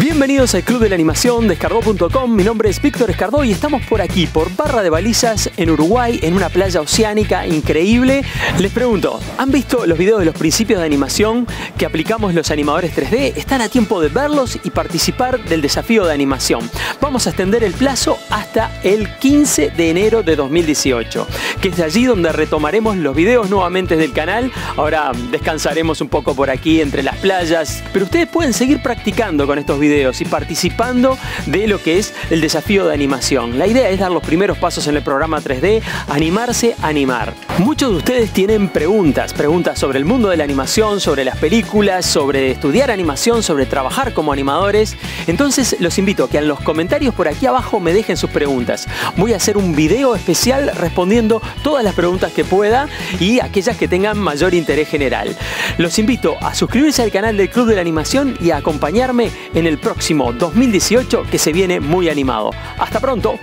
Bienvenidos al Club de la Animación de Escardó.com. Mi nombre es Víctor Escardó y estamos por aquí, por Barra de Balizas, en Uruguay, en una playa oceánica increíble. Les pregunto, ¿han visto los videos de los principios de animación que aplicamos los animadores 3D? Están a tiempo de verlos y participar del desafío de animación. Vamos a extender el plazo hasta el 15 de enero de 2018, que es de allí donde retomaremos los videos nuevamente del canal. Ahora descansaremos un poco por aquí entre las playas, pero ustedes pueden seguir practicando con estos videos videos y participando de lo que es el desafío de animación. La idea es dar los primeros pasos en el programa 3D, animarse, animar. Muchos de ustedes tienen preguntas, preguntas sobre el mundo de la animación, sobre las películas, sobre estudiar animación, sobre trabajar como animadores. Entonces los invito a que en los comentarios por aquí abajo me dejen sus preguntas. Voy a hacer un video especial respondiendo todas las preguntas que pueda y aquellas que tengan mayor interés general. Los invito a suscribirse al canal del Club de la Animación y a acompañarme en el próximo 2018 que se viene muy animado. Hasta pronto.